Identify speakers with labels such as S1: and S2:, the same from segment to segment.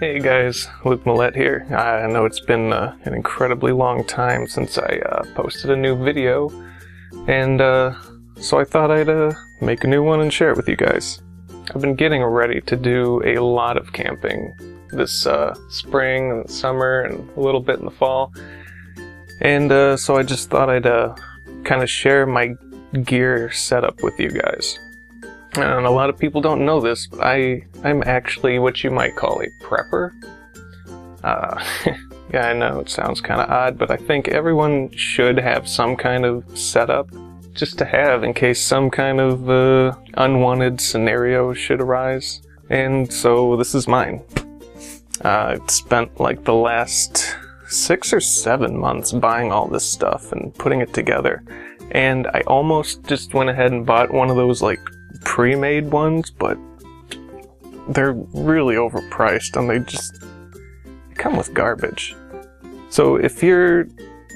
S1: Hey guys, Luke Millett here. I know it's been uh, an incredibly long time since I uh, posted a new video, and uh, so I thought I'd uh, make a new one and share it with you guys. I've been getting ready to do a lot of camping this uh, spring and summer and a little bit in the fall, and uh, so I just thought I'd kind of share my gear setup with you guys. And a lot of people don't know this, but I, I'm actually what you might call a prepper. Uh, yeah, I know it sounds kind of odd, but I think everyone should have some kind of setup just to have in case some kind of uh, unwanted scenario should arise. And so this is mine. Uh, I spent like the last six or seven months buying all this stuff and putting it together. And I almost just went ahead and bought one of those like pre-made ones, but they're really overpriced and they just come with garbage. So if you're,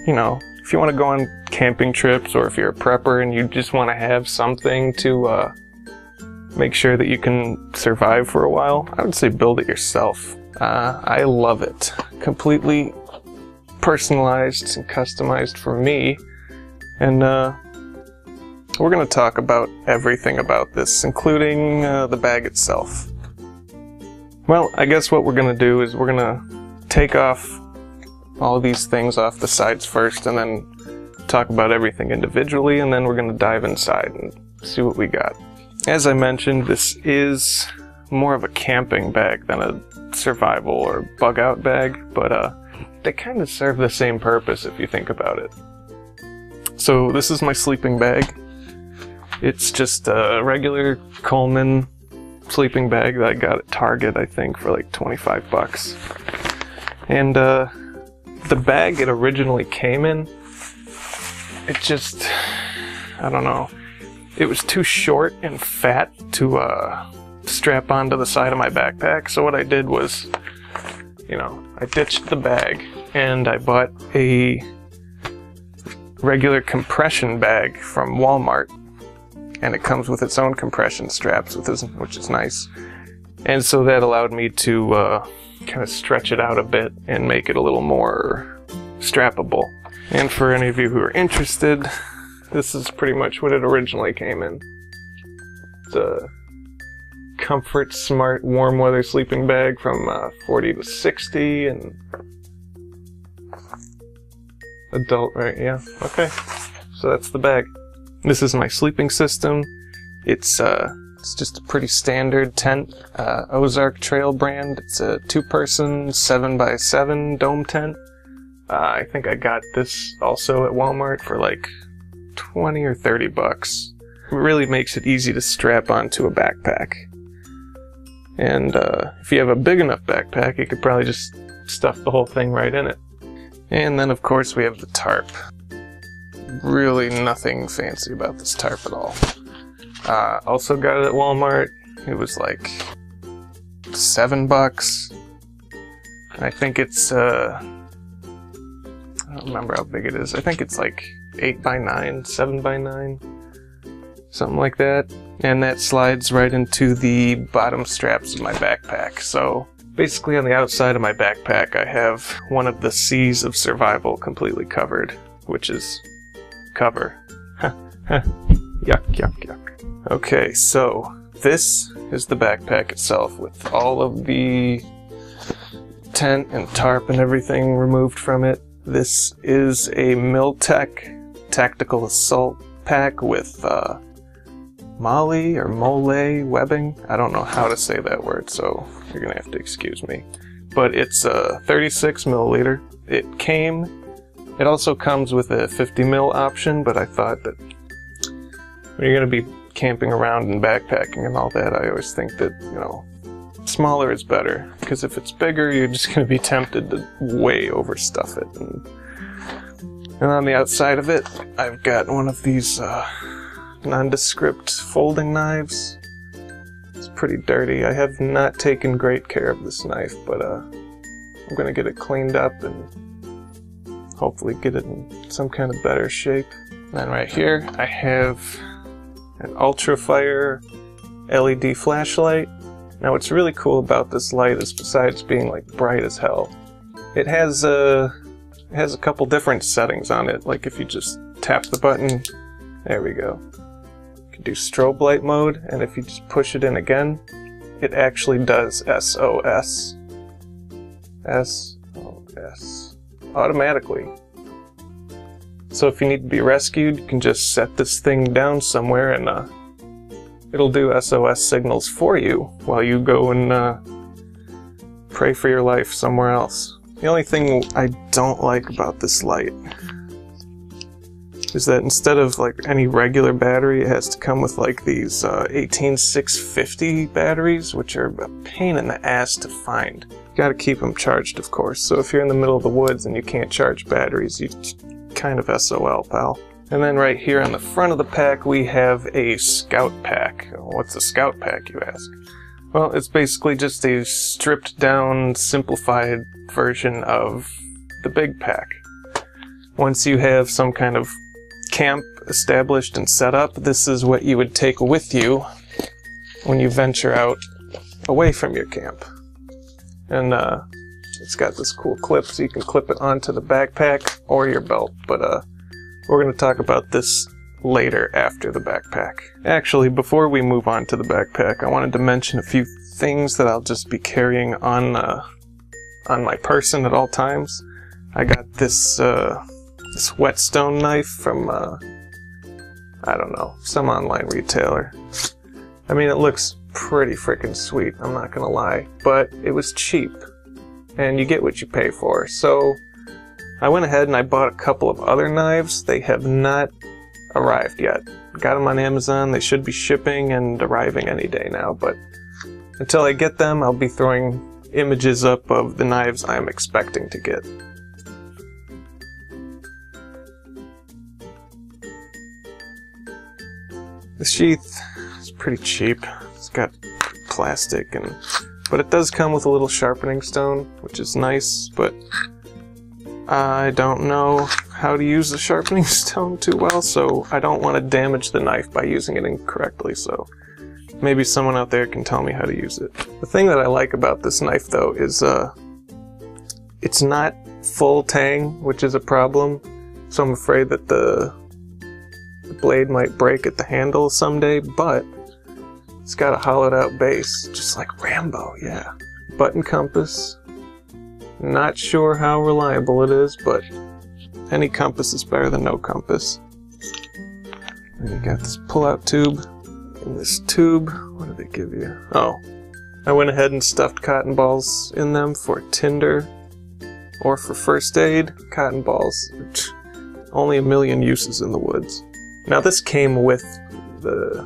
S1: you know, if you want to go on camping trips or if you're a prepper and you just want to have something to uh, make sure that you can survive for a while, I would say build it yourself. Uh, I love it. Completely personalized and customized for me. And uh, we're going to talk about everything about this, including uh, the bag itself. Well, I guess what we're going to do is we're going to take off all of these things off the sides first and then talk about everything individually, and then we're going to dive inside and see what we got. As I mentioned, this is more of a camping bag than a survival or bug out bag, but uh, they kind of serve the same purpose if you think about it. So this is my sleeping bag. It's just a regular Coleman sleeping bag that I got at Target, I think, for like 25 bucks. And uh, the bag it originally came in, it just, I don't know, it was too short and fat to uh, strap onto the side of my backpack. So what I did was, you know, I ditched the bag and I bought a regular compression bag from Walmart and it comes with its own compression straps, which is nice. And so that allowed me to uh, kind of stretch it out a bit and make it a little more strappable. And for any of you who are interested, this is pretty much what it originally came in. It's a Comfort Smart warm weather sleeping bag from uh, 40 to 60 and adult, right? Yeah, okay. So that's the bag. This is my sleeping system. It's uh, it's just a pretty standard tent, uh, Ozark Trail brand. It's a two-person, seven by seven dome tent. Uh, I think I got this also at Walmart for like twenty or thirty bucks. It really makes it easy to strap onto a backpack. And uh, if you have a big enough backpack, you could probably just stuff the whole thing right in it. And then, of course, we have the tarp really nothing fancy about this tarp at all. Uh, also got it at Walmart. It was like seven bucks. And I think it's, uh, I don't remember how big it is. I think it's like eight by nine, seven by nine, something like that. And that slides right into the bottom straps of my backpack. So basically on the outside of my backpack, I have one of the C's of survival completely covered, which is cover. yuck, yuck, yuck. Okay, so this is the backpack itself with all of the tent and tarp and everything removed from it. This is a Mil-Tec tactical assault pack with uh, MOLLE or MOLE webbing. I don't know how to say that word, so you're gonna have to excuse me. But it's a 36 milliliter. It came it also comes with a 50 mil option, but I thought that when you're going to be camping around and backpacking and all that, I always think that, you know, smaller is better. Because if it's bigger, you're just going to be tempted to way overstuff it. And, and on the outside of it, I've got one of these uh, nondescript folding knives. It's pretty dirty. I have not taken great care of this knife, but uh, I'm going to get it cleaned up and hopefully get it in some kind of better shape. And then right here, I have an Ultrafire LED flashlight, Now what's really cool about this light is besides being like bright as hell, it has a, it has a couple different settings on it. Like if you just tap the button, there we go. You can do strobe light mode, and if you just push it in again, it actually does SOS. SOS. Automatically. So if you need to be rescued, you can just set this thing down somewhere and uh, it'll do SOS signals for you while you go and uh, pray for your life somewhere else. The only thing I don't like about this light is that instead of like any regular battery, it has to come with like these uh, 18650 batteries, which are a pain in the ass to find. Gotta keep them charged, of course. So if you're in the middle of the woods and you can't charge batteries, you kind of SOL, pal. And then right here on the front of the pack, we have a Scout Pack. What's a Scout Pack, you ask? Well, it's basically just a stripped down, simplified version of the big pack. Once you have some kind of camp established and set up, this is what you would take with you when you venture out away from your camp. And uh, it's got this cool clip so you can clip it onto the backpack or your belt, but uh, we're going to talk about this later after the backpack. Actually, before we move on to the backpack, I wanted to mention a few things that I'll just be carrying on uh, on my person at all times. I got this uh, this whetstone knife from uh, I don't know some online retailer. I mean, it looks pretty freaking sweet. I'm not gonna lie, but it was cheap, and you get what you pay for. So I went ahead and I bought a couple of other knives. They have not arrived yet. Got them on Amazon. They should be shipping and arriving any day now, but until I get them, I'll be throwing images up of the knives I'm expecting to get. The sheath is pretty cheap. Got plastic and but it does come with a little sharpening stone, which is nice, but I don't know how to use the sharpening stone too well, so I don't want to damage the knife by using it incorrectly, so maybe someone out there can tell me how to use it. The thing that I like about this knife, though, is uh, it's not full tang, which is a problem, so I'm afraid that the blade might break at the handle someday, but it's got a hollowed out base, just like Rambo, yeah. Button compass, not sure how reliable it is, but any compass is better than no compass. And you got this pull-out tube. In this tube, what did they give you? Oh, I went ahead and stuffed cotton balls in them for tinder or for first aid. Cotton balls, only a million uses in the woods. Now this came with the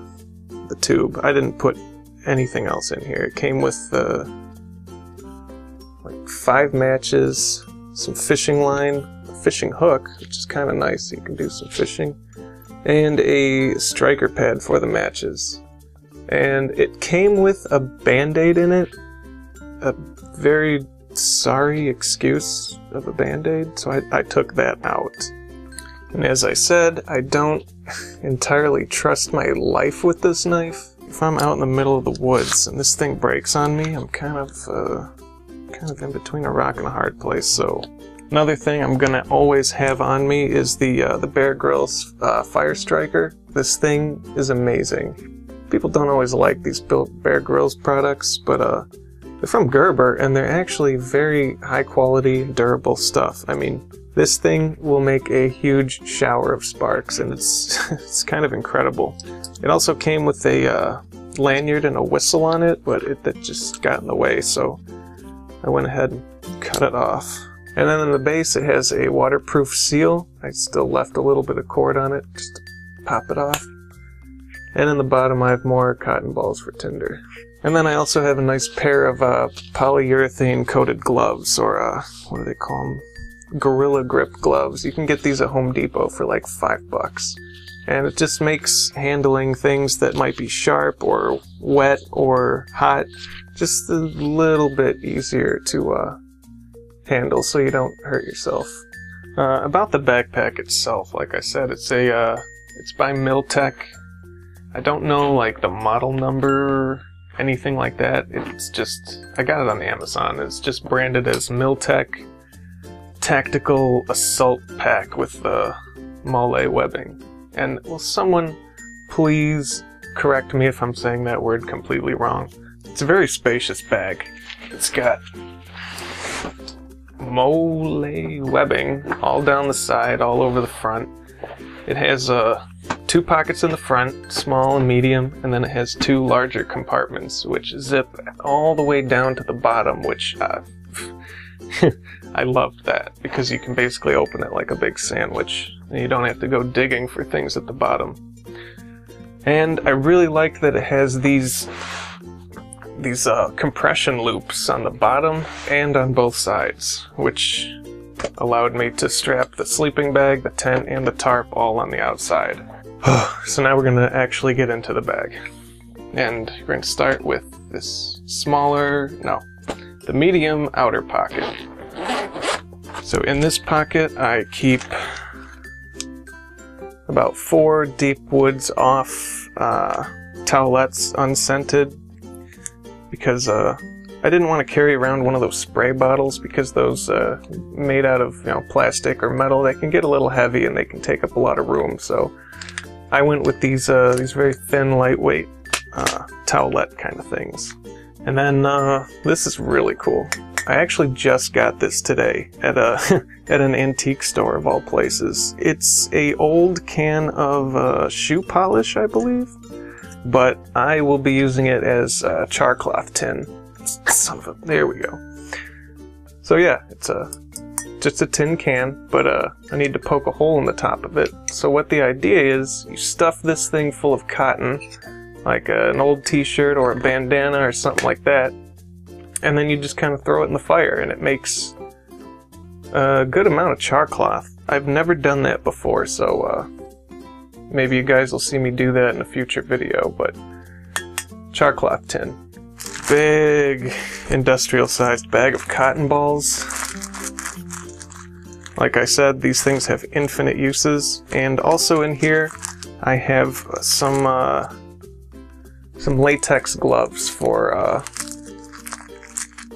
S1: the tube. I didn't put anything else in here. It came with the like five matches, some fishing line, a fishing hook, which is kind of nice. You can do some fishing, and a striker pad for the matches. And it came with a band-aid in it, a very sorry excuse of a band-aid, so I, I took that out. And as I said, I don't entirely trust my life with this knife. If I'm out in the middle of the woods and this thing breaks on me, I'm kind of uh, kind of in between a rock and a hard place. So another thing I'm gonna always have on me is the uh, the Bear Grylls uh, Fire Striker. This thing is amazing. People don't always like these Bear Grylls products, but uh, they're from Gerber and they're actually very high quality, durable stuff. I mean, this thing will make a huge shower of sparks, and it's it's kind of incredible. It also came with a uh, lanyard and a whistle on it, but it that just got in the way, so I went ahead and cut it off. And then in the base it has a waterproof seal. I still left a little bit of cord on it, just to pop it off. And in the bottom I have more cotton balls for tinder. And then I also have a nice pair of uh, polyurethane coated gloves, or uh, what do they call them? Gorilla Grip gloves. You can get these at Home Depot for like five bucks. And it just makes handling things that might be sharp or wet or hot just a little bit easier to uh, handle so you don't hurt yourself. Uh, about the backpack itself, like I said, it's a uh, it's by Mil-Tec. I don't know like the model number anything like that. It's just, I got it on Amazon. It's just branded as Mil-Tec Tactical Assault Pack with the Mole webbing. And will someone please correct me if I'm saying that word completely wrong? It's a very spacious bag. It's got mole webbing all down the side, all over the front. It has uh, two pockets in the front, small and medium, and then it has two larger compartments, which zip all the way down to the bottom, which uh, I loved that because you can basically open it like a big sandwich, and you don't have to go digging for things at the bottom. And I really like that it has these these uh, compression loops on the bottom and on both sides, which allowed me to strap the sleeping bag, the tent, and the tarp all on the outside. so now we're going to actually get into the bag. And we're going to start with this smaller, no, the medium outer pocket. So in this pocket I keep about four deep woods off uh, towelettes unscented because uh, I didn't want to carry around one of those spray bottles because those uh, made out of you know plastic or metal they can get a little heavy and they can take up a lot of room. So I went with these uh, these very thin, lightweight uh, towelette kind of things. And then uh, this is really cool. I actually just got this today at a at an antique store of all places. It's a old can of uh, shoe polish, I believe but I will be using it as a char cloth tin. Son of a, there we go. So yeah, it's a just a tin can, but uh, I need to poke a hole in the top of it. So what the idea is, you stuff this thing full of cotton, like an old t-shirt or a bandana or something like that, and then you just kind of throw it in the fire, and it makes a good amount of char cloth. I've never done that before, so uh, Maybe you guys will see me do that in a future video, but char cloth tin. Big industrial sized bag of cotton balls. Like I said, these things have infinite uses, and also in here I have some uh, some latex gloves for uh,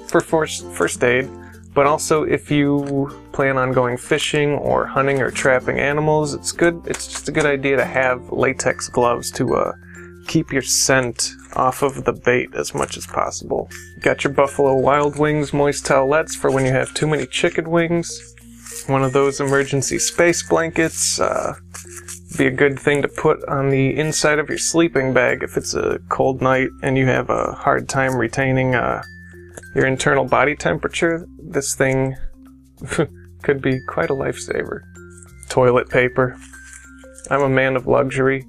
S1: for first aid, but also if you plan on going fishing or hunting or trapping animals, it's good. It's just a good idea to have latex gloves to uh, keep your scent off of the bait as much as possible. Got your Buffalo Wild Wings moist towelettes for when you have too many chicken wings. One of those emergency space blankets. Uh, be a good thing to put on the inside of your sleeping bag if it's a cold night and you have a hard time retaining uh, your internal body temperature. This thing could be quite a lifesaver. Toilet paper. I'm a man of luxury.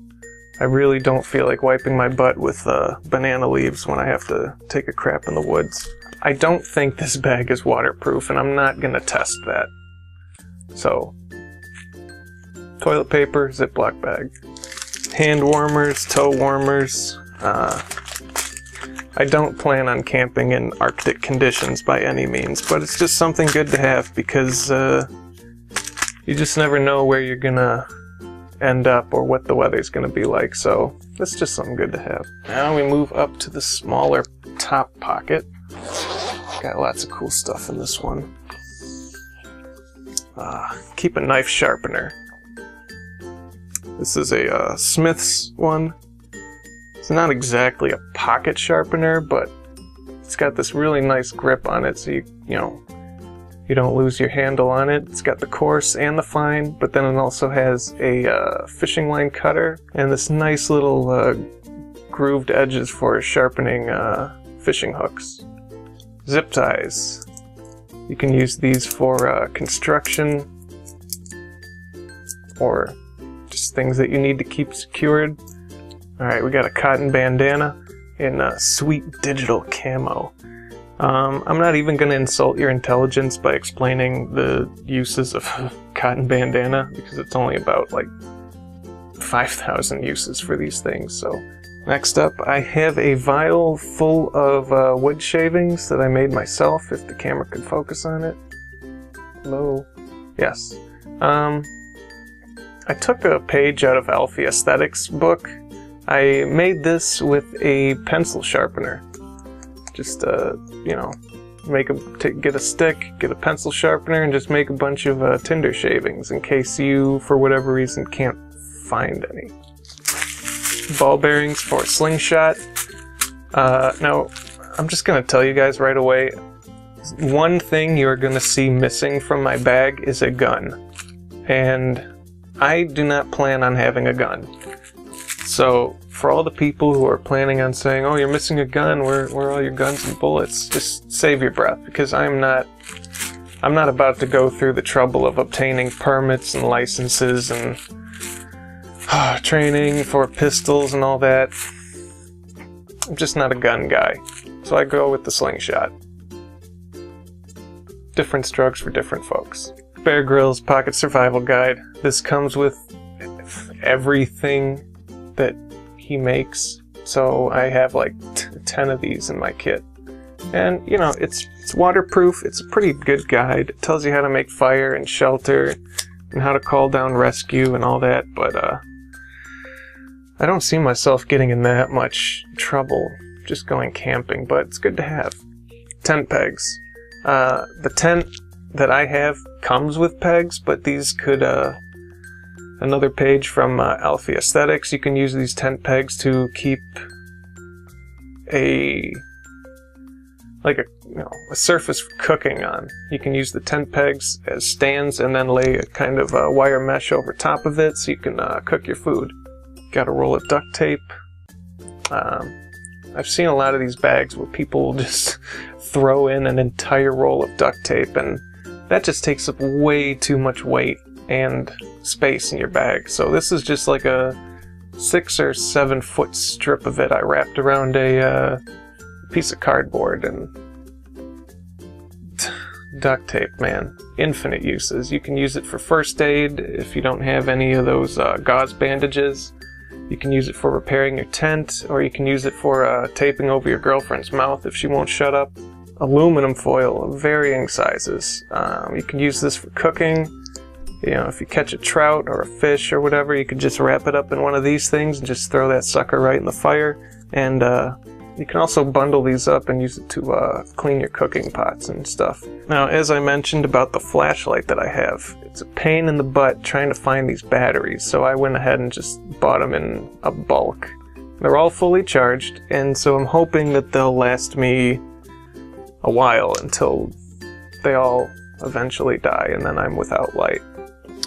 S1: I really don't feel like wiping my butt with uh, banana leaves when I have to take a crap in the woods. I don't think this bag is waterproof, and I'm not gonna test that. So, toilet paper, Ziploc bag. Hand warmers, toe warmers, uh, I don't plan on camping in Arctic conditions by any means, but it's just something good to have because uh, you just never know where you're gonna end up or what the weather's gonna be like, so that's just something good to have. Now we move up to the smaller top pocket. Got lots of cool stuff in this one. Uh, keep a knife sharpener. This is a uh, Smith's one. It's not exactly a pocket sharpener, but it's got this really nice grip on it, so you, you know, you don't lose your handle on it. It's got the coarse and the fine, but then it also has a uh, fishing line cutter and this nice little uh, grooved edges for sharpening uh, fishing hooks. Zip ties. You can use these for uh, construction or things that you need to keep secured. Alright, we got a cotton bandana in a sweet digital camo. Um, I'm not even going to insult your intelligence by explaining the uses of cotton bandana because it's only about like 5,000 uses for these things. So, next up, I have a vial full of uh, wood shavings that I made myself. If the camera could focus on it. Hello. Yes. Um, I took a page out of Alfie Aesthetics book I made this with a pencil sharpener. Just, uh, you know, make a t- get a stick, get a pencil sharpener, and just make a bunch of uh, tinder shavings in case you, for whatever reason, can't find any. Ball bearings for slingshot. Uh, now, I'm just gonna tell you guys right away. One thing you're gonna see missing from my bag is a gun, and I do not plan on having a gun. So, for all the people who are planning on saying, "Oh, you're missing a gun. Where, where are all your guns and bullets?" Just save your breath, because I'm not. I'm not about to go through the trouble of obtaining permits and licenses and uh, training for pistols and all that. I'm just not a gun guy, so I go with the slingshot. Different strokes for different folks. Bear Grylls Pocket Survival Guide. This comes with everything that he makes. So I have like t- 10 of these in my kit. And, you know, it's, it's waterproof. It's a pretty good guide. It tells you how to make fire and shelter and how to call down rescue and all that. But, uh, I don't see myself getting in that much trouble just going camping, but it's good to have. Tent pegs. Uh, the tent that I have comes with pegs, but these could, uh, another page from uh, Alfie Aesthetics. You can use these tent pegs to keep a like a you know a surface for cooking on. You can use the tent pegs as stands and then lay a kind of uh, wire mesh over top of it so you can uh, cook your food. Got a roll of duct tape. Um, I've seen a lot of these bags where people just throw in an entire roll of duct tape and that just takes up way too much weight and space in your bag. So this is just like a six or seven foot strip of it I wrapped around a uh, piece of cardboard and duct tape, man. Infinite uses. You can use it for first aid if you don't have any of those uh, gauze bandages. You can use it for repairing your tent, or you can use it for uh, taping over your girlfriend's mouth if she won't shut up. Aluminum foil of varying sizes. Um, you can use this for cooking. You know, if you catch a trout or a fish or whatever, you could just wrap it up in one of these things and just throw that sucker right in the fire. And uh, you can also bundle these up and use it to uh, clean your cooking pots and stuff. Now, as I mentioned about the flashlight that I have, it's a pain in the butt trying to find these batteries, so I went ahead and just bought them in a bulk. They're all fully charged, and so I'm hoping that they'll last me a while until they all eventually die and then I'm without light.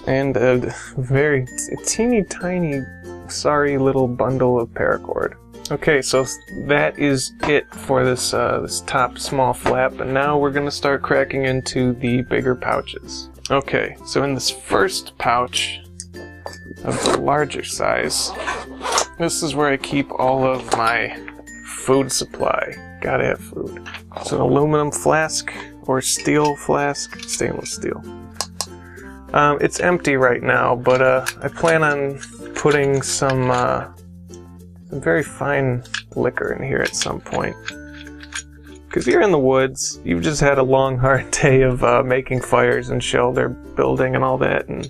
S1: And a very teeny tiny, sorry little bundle of paracord. Okay, so that is it for this uh, this top small flap, and now we're gonna start cracking into the bigger pouches. Okay, so in this first pouch of the larger size, this is where I keep all of my food supply. Gotta have food. It's an aluminum flask or steel flask, stainless steel. Um, it's empty right now, but uh, I plan on putting some, uh, some very fine liquor in here at some point. Because you're in the woods, you've just had a long, hard day of uh, making fires and shelter building and all that, and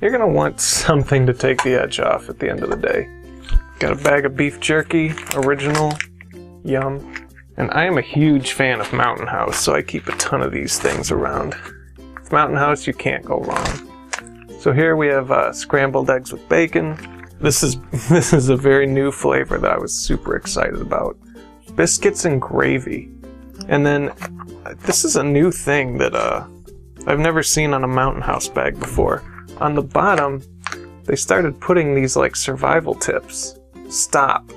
S1: you're gonna want something to take the edge off at the end of the day. Got a bag of beef jerky, original, yum. And I am a huge fan of Mountain House, so I keep a ton of these things around. Mountain House, you can't go wrong. So here we have uh, scrambled eggs with bacon. This is this is a very new flavor that I was super excited about. Biscuits and gravy. And then this is a new thing that uh, I've never seen on a Mountain House bag before. On the bottom, they started putting these like survival tips. Stop.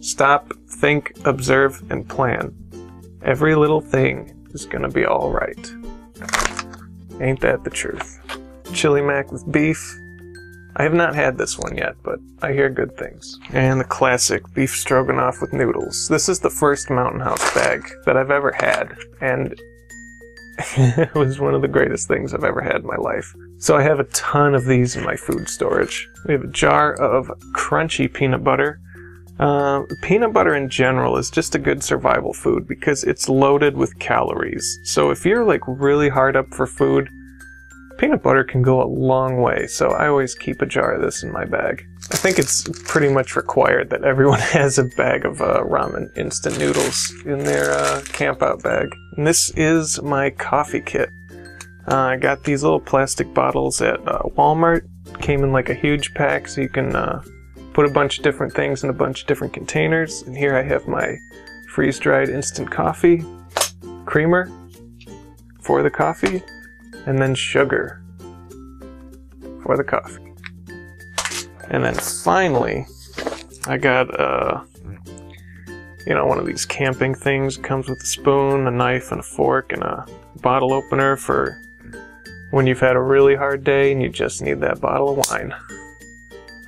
S1: Stop, think, observe, and plan. Every little thing is gonna be alright. Ain't that the truth? Chili mac with beef. I have not had this one yet, but I hear good things. And the classic beef stroganoff with noodles. This is the first Mountain House bag that I've ever had, and it was one of the greatest things I've ever had in my life. So I have a ton of these in my food storage. We have a jar of crunchy peanut butter. Uh, peanut butter in general is just a good survival food because it's loaded with calories. So if you're like really hard up for food, peanut butter can go a long way. So I always keep a jar of this in my bag. I think it's pretty much required that everyone has a bag of uh, ramen instant noodles in their uh, campout bag. And this is my coffee kit. Uh, I got these little plastic bottles at uh, Walmart. Came in like a huge pack, so you can uh, put a bunch of different things in a bunch of different containers. And here I have my freeze-dried instant coffee, creamer for the coffee, and then sugar for the coffee. And then finally, I got uh, you know, one of these camping things. It comes with a spoon, a knife, and a fork, and a bottle opener for when you've had a really hard day and you just need that bottle of wine.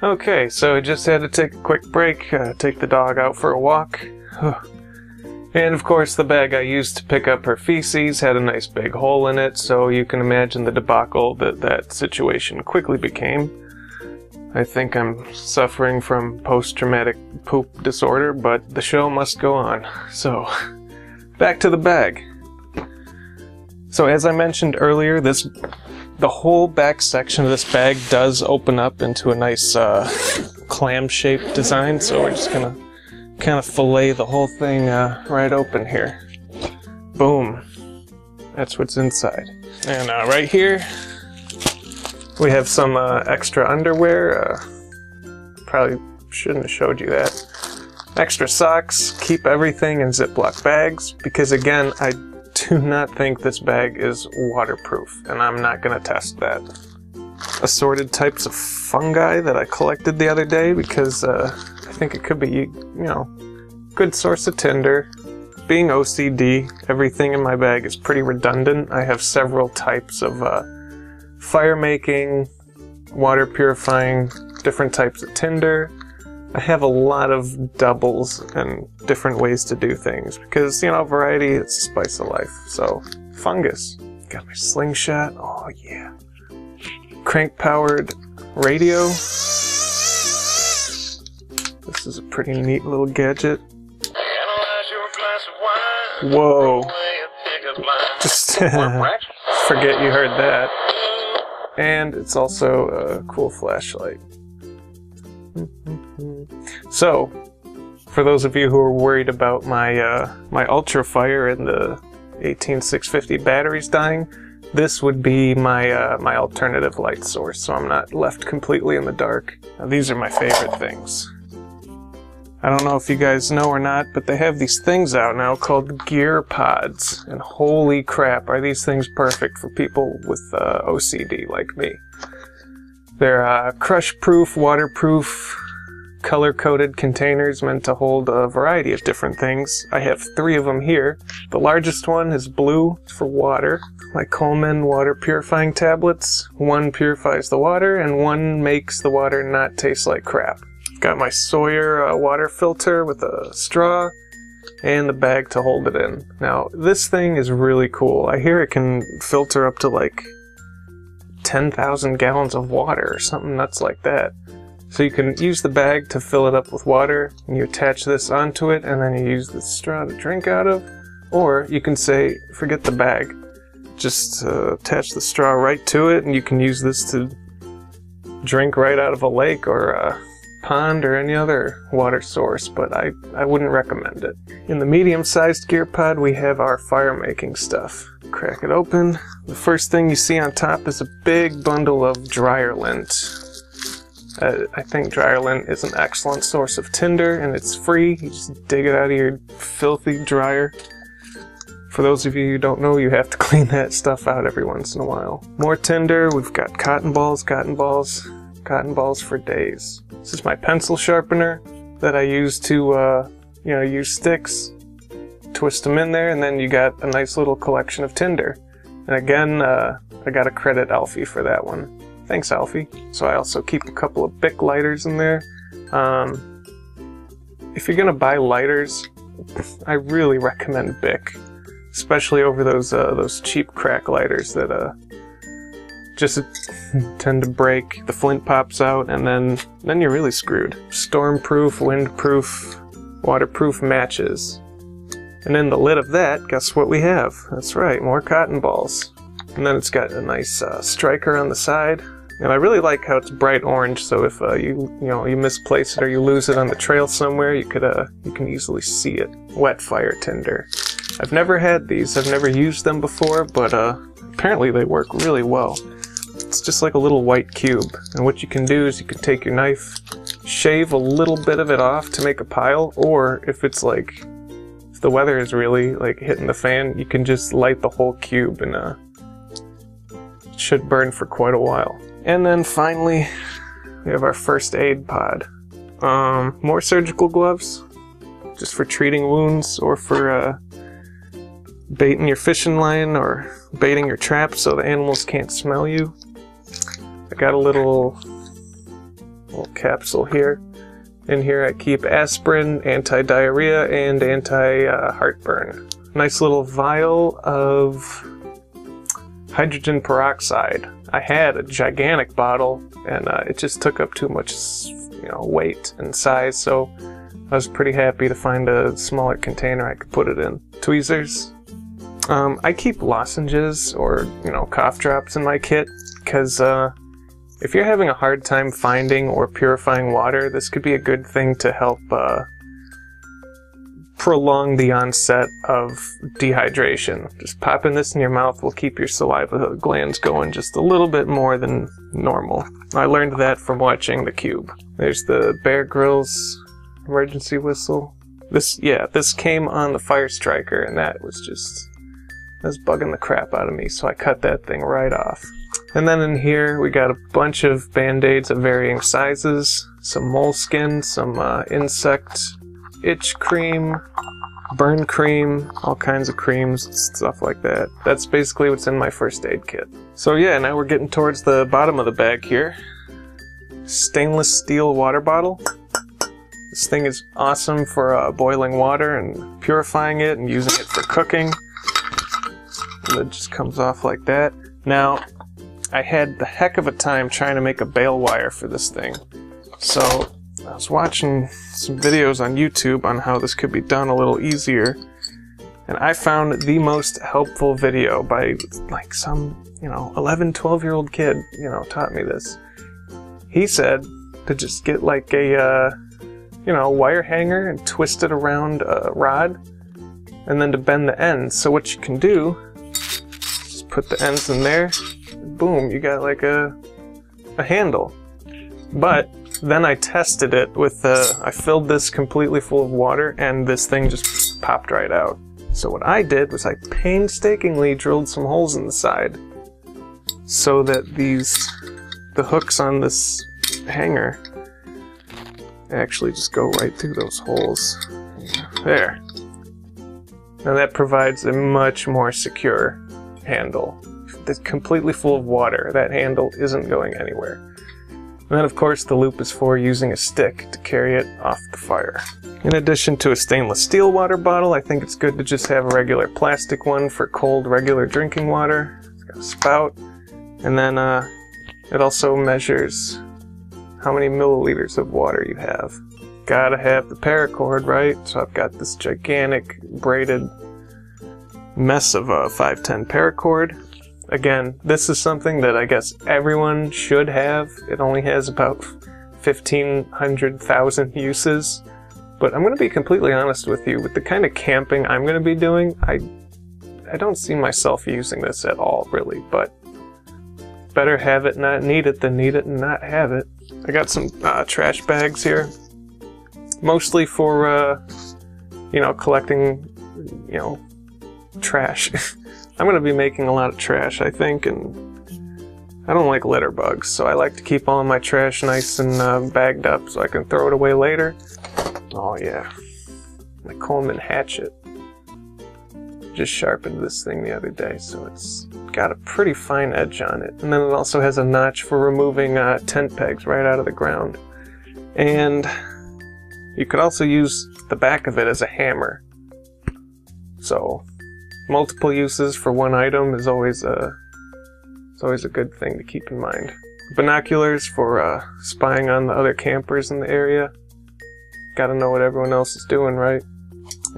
S1: Okay, so I just had to take a quick break, uh, take the dog out for a walk. and of course, the bag I used to pick up her feces had a nice big hole in it, so you can imagine the debacle that that situation quickly became. I think I'm suffering from post traumatic poop disorder, but the show must go on. So, back to the bag. So, as I mentioned earlier, this the whole back section of this bag does open up into a nice uh, clam-shaped design. So we're just gonna kind of fillet the whole thing uh, right open here. Boom. That's what's inside. And uh, right here, we have some uh, extra underwear. Uh, probably shouldn't have showed you that. Extra socks. Keep everything in Ziploc bags because, again, I do not think this bag is waterproof, and I'm not going to test that. Assorted types of fungi that I collected the other day because uh, I think it could be, you know, good source of tinder. Being OCD, everything in my bag is pretty redundant. I have several types of uh, fire making, water purifying, different types of tinder. I have a lot of doubles and different ways to do things because, you know, variety is the spice of life. So, fungus. Got my slingshot. Oh, yeah. Crank powered radio. This is a pretty neat little gadget. Whoa. Just forget you heard that and it's also a cool flashlight. So, for those of you who are worried about my uh, my Ultrafire and the 18650 batteries dying, this would be my uh, my alternative light source, so I'm not left completely in the dark. Now, these are my favorite things. I don't know if you guys know or not, but they have these things out now called Gear Pods. And holy crap, are these things perfect for people with uh, OCD like me. They're uh, crush proof, waterproof, color coded containers meant to hold a variety of different things. I have three of them here. The largest one is blue for water. My Coleman water purifying tablets. One purifies the water, and one makes the water not taste like crap. Got my Sawyer uh, water filter with a straw and the bag to hold it in. Now, this thing is really cool. I hear it can filter up to like 10,000 gallons of water or something nuts like that. So you can use the bag to fill it up with water, and you attach this onto it, and then you use the straw to drink out of. Or you can say, forget the bag. Just uh, attach the straw right to it, and you can use this to drink right out of a lake or uh, pond or any other water source, but I, I wouldn't recommend it. In the medium-sized gear pod, we have our fire-making stuff. Crack it open. The first thing you see on top is a big bundle of dryer lint. Uh, I think dryer lint is an excellent source of tinder, and it's free. You just dig it out of your filthy dryer. For those of you who don't know, you have to clean that stuff out every once in a while. More tinder, we've got cotton balls, cotton balls cotton balls for days. This is my pencil sharpener that I use to, uh, you know, use sticks, twist them in there, and then you got a nice little collection of tinder. And again, uh, I got to credit Alfie for that one. Thanks, Alfie. So I also keep a couple of Bic lighters in there. Um, if you're gonna buy lighters, I really recommend Bic, especially over those uh, those cheap crack lighters that uh, just tend to break, the flint pops out, and then then you're really screwed. Stormproof, windproof, waterproof matches. And in the lid of that, guess what we have? That's right, more cotton balls. And then it's got a nice uh, striker on the side. And I really like how it's bright orange, so if uh, you you know you misplace it or you lose it on the trail somewhere, you could uh you can easily see it. Wet fire tinder. I've never had these. I've never used them before, but uh, apparently they work really well. It's just like a little white cube, and what you can do is you can take your knife, shave a little bit of it off to make a pile, or if it's like if the weather is really like hitting the fan, you can just light the whole cube and uh, it should burn for quite a while. And then finally, we have our first aid pod. Um, more surgical gloves, just for treating wounds or for uh, baiting your fishing line or baiting your trap so the animals can't smell you. I got a little, little capsule here. In here I keep aspirin, anti-diarrhea, and anti-heartburn. Nice little vial of hydrogen peroxide. I had a gigantic bottle, and uh, it just took up too much, you know, weight and size. So I was pretty happy to find a smaller container I could put it in. Tweezers. Um, I keep lozenges or you know cough drops in my kit because uh, if you're having a hard time finding or purifying water, this could be a good thing to help uh, prolong the onset of dehydration. Just popping this in your mouth will keep your saliva glands going just a little bit more than normal. I learned that from watching The Cube. There's the Bear Grylls emergency whistle. This, yeah, this came on the Fire Striker, and that was just, that was bugging the crap out of me, so I cut that thing right off. And then in here, we got a bunch of band-aids of varying sizes, some moleskin, some uh, insect itch cream, burn cream, all kinds of creams, stuff like that. That's basically what's in my first aid kit. So yeah, now we're getting towards the bottom of the bag here. Stainless steel water bottle. This thing is awesome for uh, boiling water and purifying it and using it for cooking. The lid just comes off like that. Now, I had the heck of a time trying to make a bale wire for this thing. So I was watching some videos on YouTube on how this could be done a little easier, and I found the most helpful video by like some, you know, 11, 12 year old kid, you know, taught me this. He said to just get like a, uh, you know, wire hanger and twist it around a rod, and then to bend the ends. So what you can do, just put the ends in there, boom, you got like a, a handle. But then I tested it with, uh, I filled this completely full of water and this thing just popped right out. So what I did was I painstakingly drilled some holes in the side so that these, the hooks on this hanger actually just go right through those holes. There. Now that provides a much more secure handle. It's completely full of water. That handle isn't going anywhere. And then of course the loop is for using a stick to carry it off the fire. In addition to a stainless steel water bottle, I think it's good to just have a regular plastic one for cold regular drinking water. It's got a spout. And then uh, it also measures how many milliliters of water you have. Gotta have the paracord, right? So I've got this gigantic braided mess of a 510 paracord. Again, this is something that I guess everyone should have. It only has about 1,500,000 uses. But I'm going to be completely honest with you. With the kind of camping I'm going to be doing, I, I don't see myself using this at all, really. But better have it not need it than need it and not have it. I got some uh, trash bags here. Mostly for, uh, you know, collecting, you know, trash. I'm going to be making a lot of trash, I think, and I don't like litter bugs, so I like to keep all my trash nice and uh, bagged up so I can throw it away later. Oh yeah, my Coleman hatchet. Just sharpened this thing the other day, so it's got a pretty fine edge on it. And then it also has a notch for removing uh, tent pegs right out of the ground. And you could also use the back of it as a hammer. So multiple uses for one item is always a it's always a good thing to keep in mind. Binoculars for uh, spying on the other campers in the area. Gotta know what everyone else is doing, right?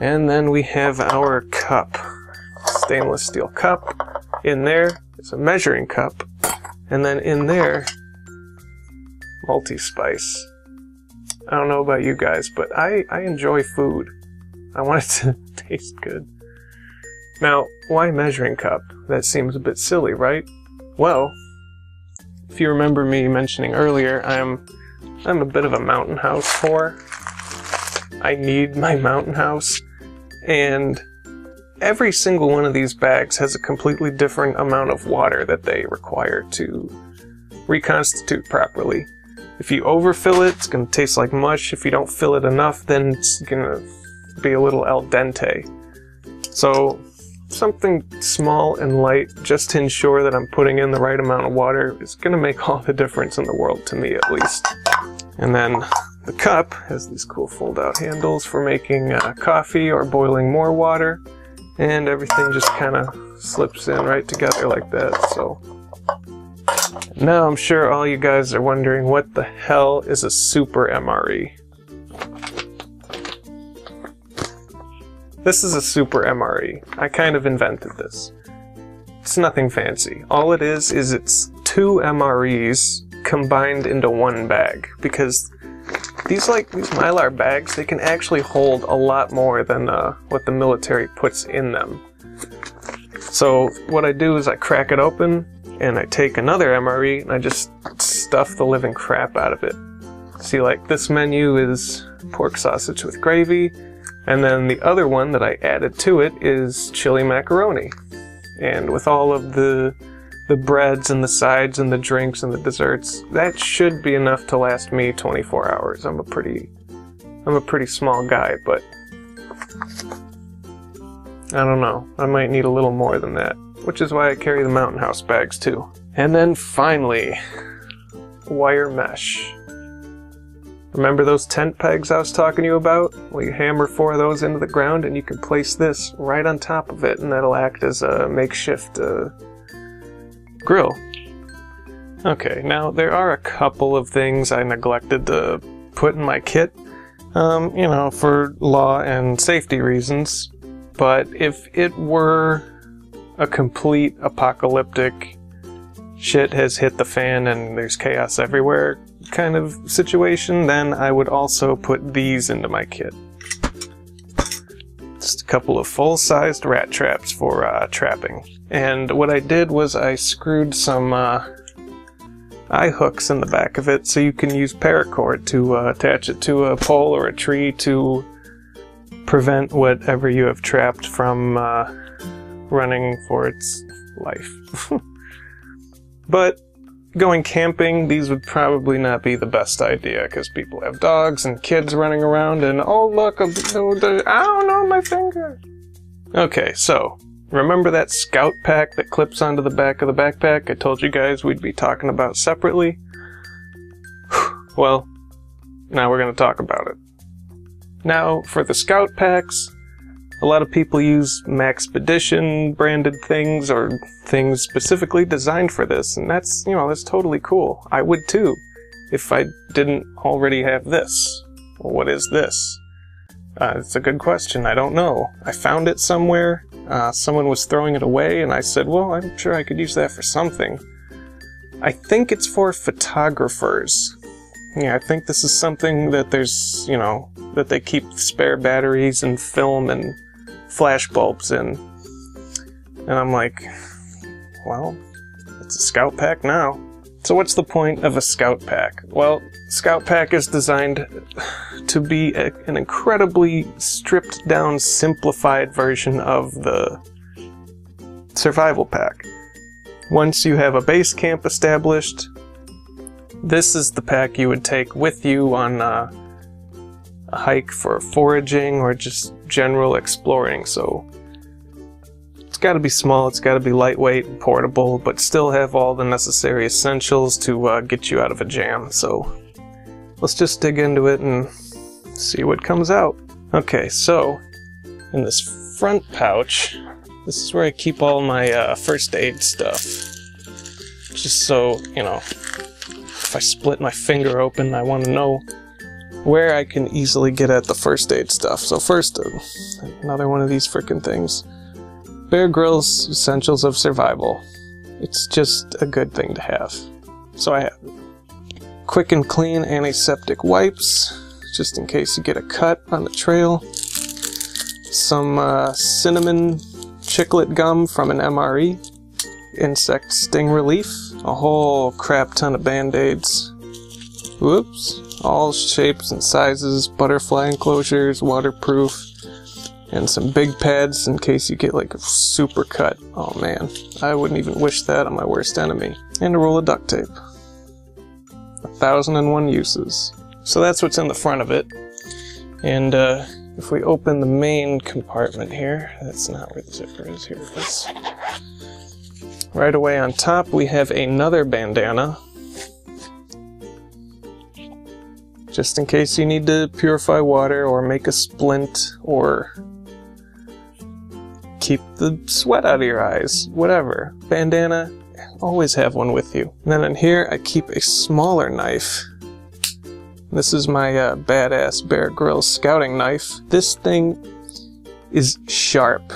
S1: And then we have our cup. Stainless steel cup. In there is a measuring cup. And then in there multi-spice. I don't know about you guys, but I, I enjoy food. I want it to taste good. Now, why measuring cup? That seems a bit silly, right? Well, if you remember me mentioning earlier, I'm I'm a bit of a mountain house whore. I need my mountain house, and every single one of these bags has a completely different amount of water that they require to reconstitute properly. If you overfill it, it's going to taste like mush. If you don't fill it enough, then it's going to be a little al dente. So, something small and light, just to ensure that I'm putting in the right amount of water, is going to make all the difference in the world, to me at least. And then the cup has these cool fold out handles for making uh, coffee or boiling more water and everything just kind of slips in right together like that, so. Now I'm sure all you guys are wondering what the hell is a super MRE? This is a super MRE. I kind of invented this. It's nothing fancy. All it is is it's two MREs combined into one bag because these like these mylar bags they can actually hold a lot more than uh, what the military puts in them so what I do is I crack it open and I take another MRE and I just stuff the living crap out of it see like this menu is pork sausage with gravy and then the other one that I added to it is chili macaroni and with all of the the breads and the sides and the drinks and the desserts, that should be enough to last me 24 hours. I'm a pretty I'm a pretty small guy, but I don't know. I might need a little more than that, which is why I carry the mountain house bags too. And then finally, wire mesh. Remember those tent pegs I was talking to you about? Well, you hammer four of those into the ground and you can place this right on top of it and that'll act as a makeshift uh, grill. Okay, now there are a couple of things I neglected to put in my kit, um, you know, for law and safety reasons. But if it were a complete apocalyptic shit has hit the fan and there's chaos everywhere kind of situation, then I would also put these into my kit. Just a couple of full-sized rat traps for uh, trapping. And what I did was I screwed some uh, eye hooks in the back of it so you can use paracord to uh, attach it to a pole or a tree to prevent whatever you have trapped from uh, running for its life. but going camping, these would probably not be the best idea because people have dogs and kids running around and oh look, I don't know my finger. Okay, so Remember that scout pack that clips onto the back of the backpack I told you guys we'd be talking about separately? well, now we're going to talk about it. Now, for the scout packs, a lot of people use Maxpedition branded things or things specifically designed for this, and that's, you know, that's totally cool. I would too, if I didn't already have this. Well, what is this? Uh, it's a good question. I don't know. I found it somewhere. Uh, someone was throwing it away, and I said, well, I'm sure I could use that for something. I think it's for photographers. Yeah, I think this is something that there's, you know, that they keep spare batteries and film and flash bulbs in. And I'm like, well, it's a scout pack now. So what's the point of a scout pack? Well, scout pack is designed to be a, an incredibly stripped down, simplified version of the survival pack. Once you have a base camp established, this is the pack you would take with you on uh, a hike for foraging or just general exploring. So it's got to be small, it's got to be lightweight and portable, but still have all the necessary essentials to uh, get you out of a jam. So let's just dig into it and see what comes out. Okay, so in this front pouch, this is where I keep all my uh, first aid stuff. Just so, you know, if I split my finger open, I want to know where I can easily get at the first aid stuff. So first, uh, another one of these freaking things. Bear Grylls Essentials of Survival. It's just a good thing to have. So I have quick and clean antiseptic wipes, just in case you get a cut on the trail. Some uh, cinnamon chiclet gum from an MRE. Insect sting relief. A whole crap ton of band-aids. Whoops. All shapes and sizes, butterfly enclosures, waterproof, and some big pads in case you get like a super cut. Oh man, I wouldn't even wish that on my worst enemy. And a roll of duct tape. A thousand and one uses. So that's what's in the front of it. And uh, if we open the main compartment here, that's not where the zipper is. Here. Right away on top, we have another bandana. Just in case you need to purify water or make a splint or keep the sweat out of your eyes, whatever. Bandana, always have one with you. And then in here, I keep a smaller knife. This is my uh, badass Bear Grylls scouting knife. This thing is sharp,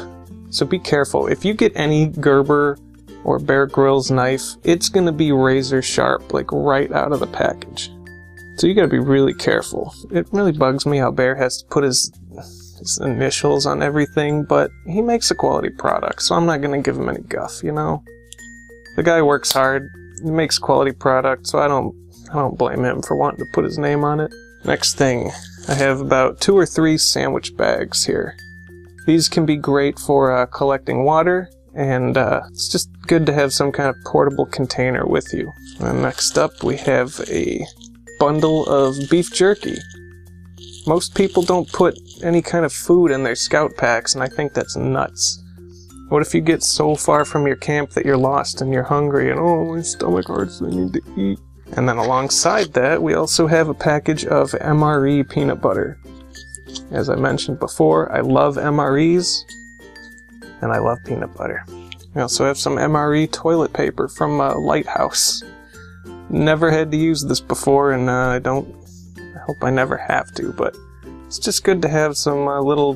S1: so be careful. If you get any Gerber or Bear Grylls knife, it's gonna be razor sharp, like right out of the package. So you gotta be really careful. It really bugs me how Bear has to put his his initials on everything, but he makes a quality product, so I'm not gonna give him any guff, you know? The guy works hard, he makes quality product, so I don't I don't blame him for wanting to put his name on it. Next thing, I have about two or three sandwich bags here. These can be great for uh, collecting water, and uh, it's just good to have some kind of portable container with you. And next up, we have a bundle of beef jerky. Most people don't put any kind of food in their scout packs, and I think that's nuts. What if you get so far from your camp that you're lost and you're hungry and oh, my stomach hurts, I need to eat? And then alongside that, we also have a package of MRE peanut butter. As I mentioned before, I love MREs, and I love peanut butter. We also have some MRE toilet paper from uh, Lighthouse. Never had to use this before, and uh, I don't. I hope I never have to, but it's just good to have some uh, little,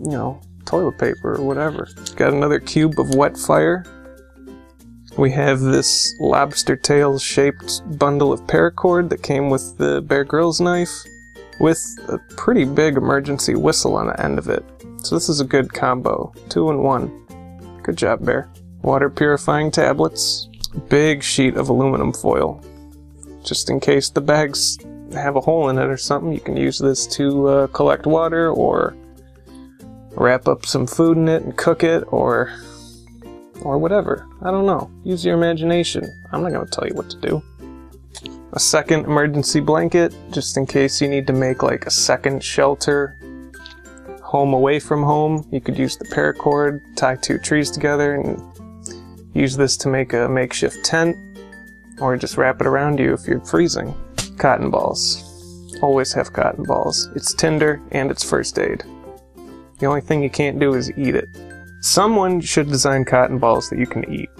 S1: you know, toilet paper or whatever. Got another cube of wet fire. We have this lobster tail shaped bundle of paracord that came with the Bear Grylls knife, with a pretty big emergency whistle on the end of it. So this is a good combo. Two in one. Good job, Bear. Water purifying tablets. Big sheet of aluminum foil. Just in case the bags have a hole in it or something, you can use this to uh, collect water or wrap up some food in it and cook it or or whatever. I don't know. Use your imagination. I'm not going to tell you what to do. A second emergency blanket, just in case you need to make like a second shelter home away from home. You could use the paracord, tie two trees together, and use this to make a makeshift tent, or just wrap it around you if you're freezing. Cotton balls. Always have cotton balls. It's tinder and it's first aid. The only thing you can't do is eat it. Someone should design cotton balls that you can eat.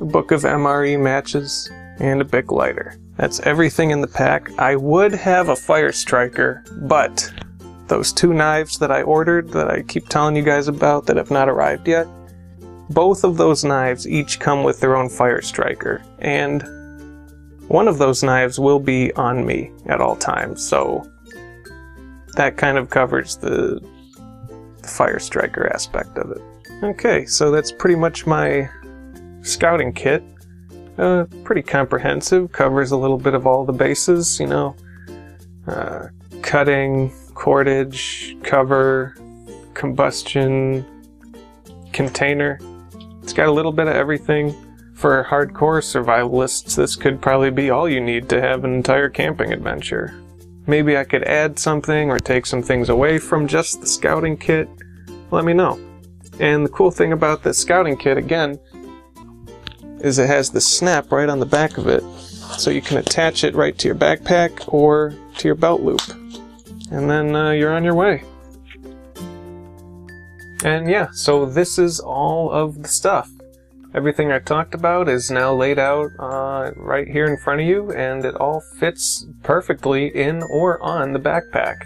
S1: A book of MRE matches, and a Bic lighter. That's everything in the pack. I would have a fire striker, but those two knives that I ordered that I keep telling you guys about that have not arrived yet, both of those knives each come with their own fire striker, and one of those knives will be on me at all times, so that kind of covers the fire striker aspect of it. Okay, so that's pretty much my scouting kit. Uh, pretty comprehensive, covers a little bit of all the bases, you know. Uh, cutting, cordage, cover, combustion, container. It's got a little bit of everything. For hardcore survivalists, this could probably be all you need to have an entire camping adventure. Maybe I could add something or take some things away from just the scouting kit let me know. And the cool thing about this scouting kit, again, is it has the snap right on the back of it. So you can attach it right to your backpack or to your belt loop. And then uh, you're on your way. And yeah, so this is all of the stuff. Everything I talked about is now laid out uh, right here in front of you, and it all fits perfectly in or on the backpack.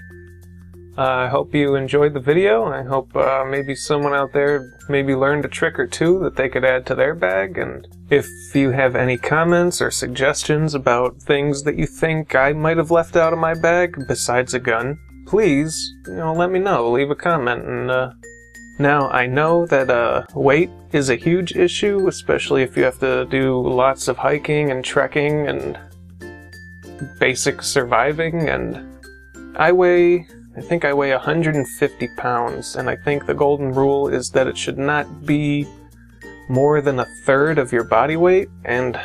S1: Uh, I hope you enjoyed the video. I hope uh, maybe someone out there maybe learned a trick or two that they could add to their bag. And if you have any comments or suggestions about things that you think I might have left out of my bag besides a gun, please, you know, let me know. Leave a comment. And uh, now I know that uh, weight is a huge issue, especially if you have to do lots of hiking and trekking and basic surviving. And I weigh I think I weigh 150 pounds, and I think the golden rule is that it should not be more than a third of your body weight. And,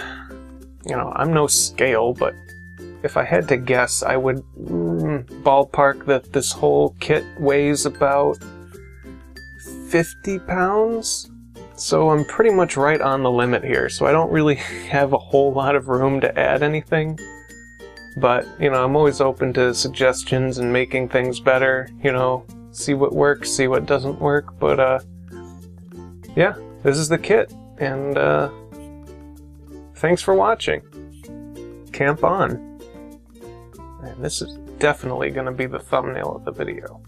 S1: you know, I'm no scale, but if I had to guess, I would mm, ballpark that this whole kit weighs about 50 pounds. So I'm pretty much right on the limit here, so I don't really have a whole lot of room to add anything. But, you know, I'm always open to suggestions and making things better, you know, see what works, see what doesn't work. But, uh, yeah, this is the kit. And, uh, thanks for watching. Camp on. And this is definitely going to be the thumbnail of the video.